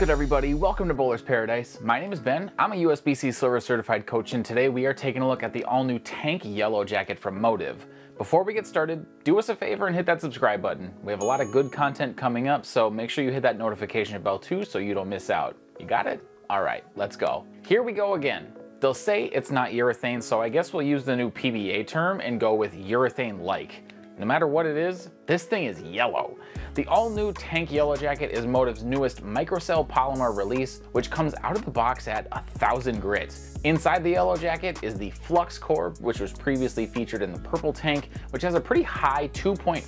good everybody? Welcome to Bowler's Paradise. My name is Ben. I'm a USBC Silver Certified Coach and today we are taking a look at the all-new Tank Yellow Jacket from Motiv. Before we get started, do us a favor and hit that subscribe button. We have a lot of good content coming up, so make sure you hit that notification bell too so you don't miss out. You got it? All right, let's go. Here we go again. They'll say it's not urethane, so I guess we'll use the new PBA term and go with urethane-like. No matter what it is, this thing is yellow. The all-new Tank Yellow Jacket is Motiv's newest microcell polymer release, which comes out of the box at 1000 grit. Inside the Yellow Jacket is the Flux Core, which was previously featured in the Purple Tank, which has a pretty high 2.57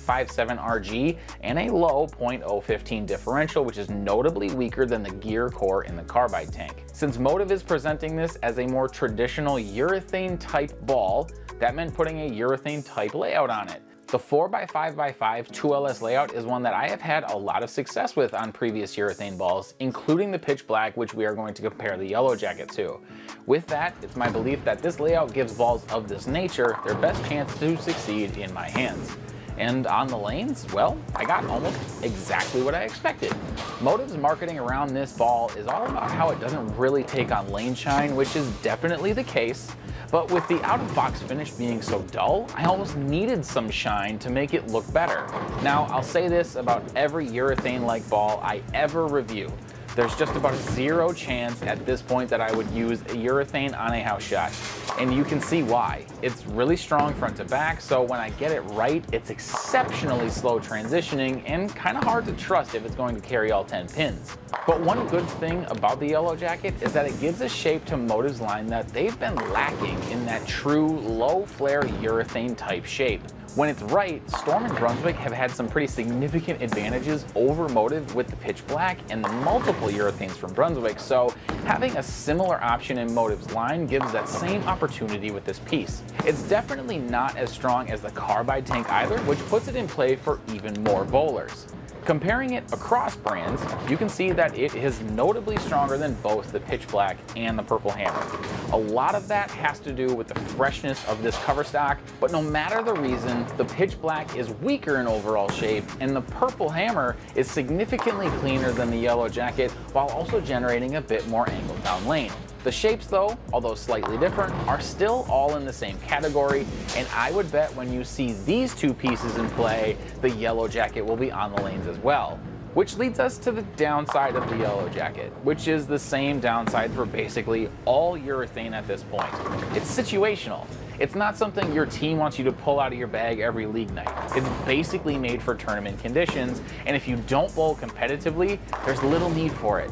RG and a low 0.015 differential, which is notably weaker than the Gear Core in the Carbide Tank. Since Motiv is presenting this as a more traditional urethane type ball, that meant putting a urethane type layout on it. The 4x5x5 2LS layout is one that I have had a lot of success with on previous urethane balls, including the pitch black, which we are going to compare the yellow jacket to. With that, it's my belief that this layout gives balls of this nature their best chance to succeed in my hands. And on the lanes, well, I got almost exactly what I expected. Motiv's marketing around this ball is all about how it doesn't really take on lane shine, which is definitely the case, but with the out-of-box finish being so dull, I almost needed some shine to make it look better. Now, I'll say this about every urethane-like ball I ever review. There's just about zero chance at this point that I would use a urethane on a house shot. And you can see why. It's really strong front to back, so when I get it right, it's exceptionally slow transitioning and kind of hard to trust if it's going to carry all 10 pins. But one good thing about the Yellow Jacket is that it gives a shape to Motiv's line that they've been lacking in that true low flare urethane type shape. When it's right, Storm and Brunswick have had some pretty significant advantages over Motiv with the pitch black and the multiple urethanes from Brunswick, so having a similar option in Motiv's line gives that same opportunity with this piece. It's definitely not as strong as the carbide tank either, which puts it in play for even more bowlers. Comparing it across brands, you can see that it is notably stronger than both the Pitch Black and the Purple Hammer. A lot of that has to do with the freshness of this cover stock, but no matter the reason, the Pitch Black is weaker in overall shape and the Purple Hammer is significantly cleaner than the Yellow Jacket while also generating a bit more angle down lane. The shapes though, although slightly different, are still all in the same category, and I would bet when you see these two pieces in play, the yellow jacket will be on the lanes as well. Which leads us to the downside of the yellow jacket, which is the same downside for basically all urethane at this point. It's situational. It's not something your team wants you to pull out of your bag every league night. It's basically made for tournament conditions, and if you don't bowl competitively, there's little need for it.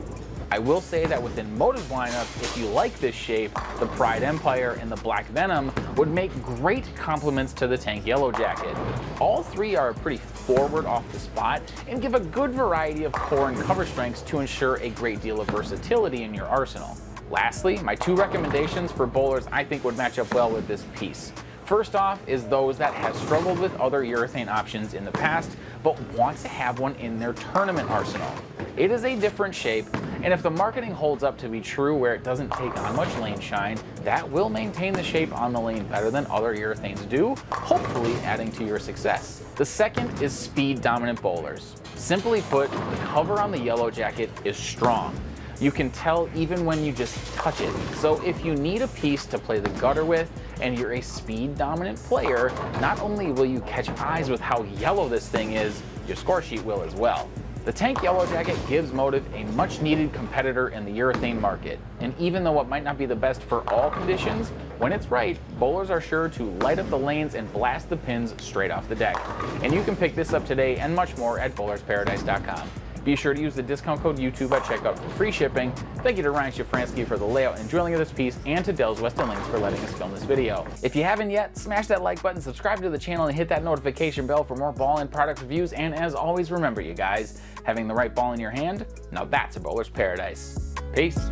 I will say that within Motiv's lineup, if you like this shape, the Pride Empire and the Black Venom would make great complements to the Tank Yellow Jacket. All three are pretty forward off the spot and give a good variety of core and cover strengths to ensure a great deal of versatility in your arsenal. Lastly, my two recommendations for bowlers I think would match up well with this piece. First off is those that have struggled with other urethane options in the past, but want to have one in their tournament arsenal. It is a different shape, and if the marketing holds up to be true where it doesn't take on much lane shine, that will maintain the shape on the lane better than other urethanes do, hopefully adding to your success. The second is speed dominant bowlers. Simply put, the cover on the yellow jacket is strong. You can tell even when you just touch it. So if you need a piece to play the gutter with and you're a speed dominant player, not only will you catch eyes with how yellow this thing is, your score sheet will as well. The Tank Yellow Jacket gives Motiv a much needed competitor in the urethane market, and even though it might not be the best for all conditions, when it's right, bowlers are sure to light up the lanes and blast the pins straight off the deck. And you can pick this up today and much more at bowlersparadise.com. Be sure to use the discount code YouTube at checkout for free shipping. Thank you to Ryan Shafransky for the layout and drilling of this piece, and to Dells Weston Links for letting us film this video. If you haven't yet, smash that like button, subscribe to the channel, and hit that notification bell for more ball and product reviews. And as always, remember you guys, having the right ball in your hand, now that's a bowler's paradise. Peace.